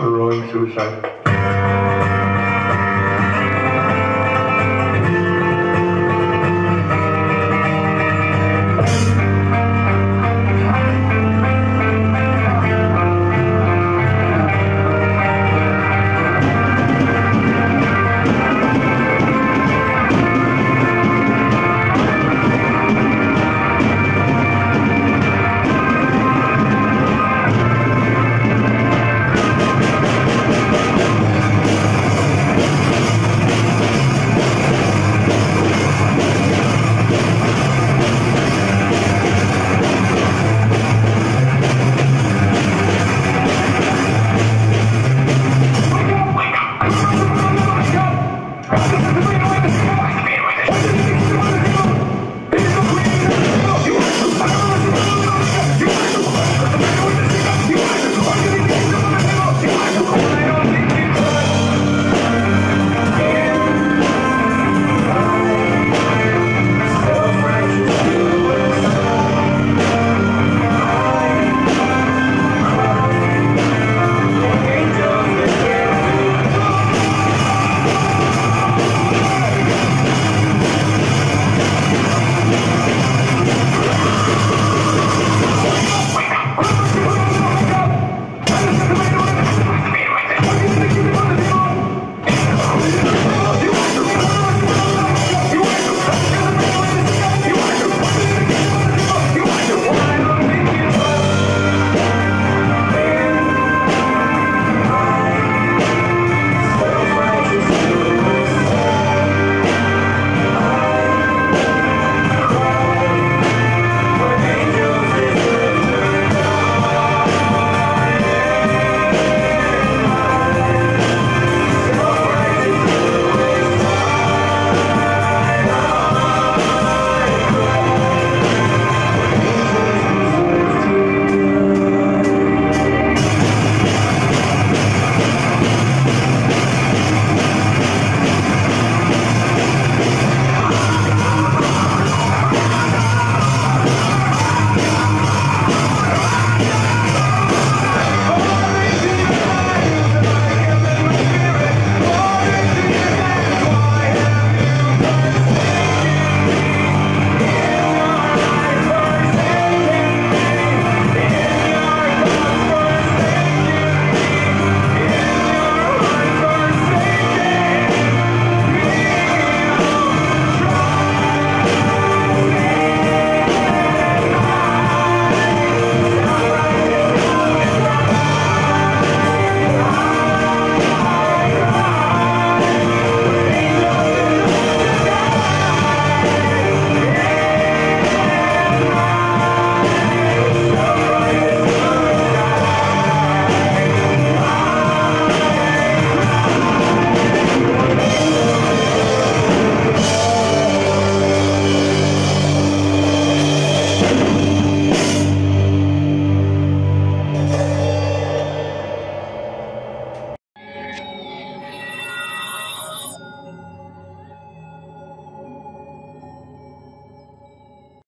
heroic suicide.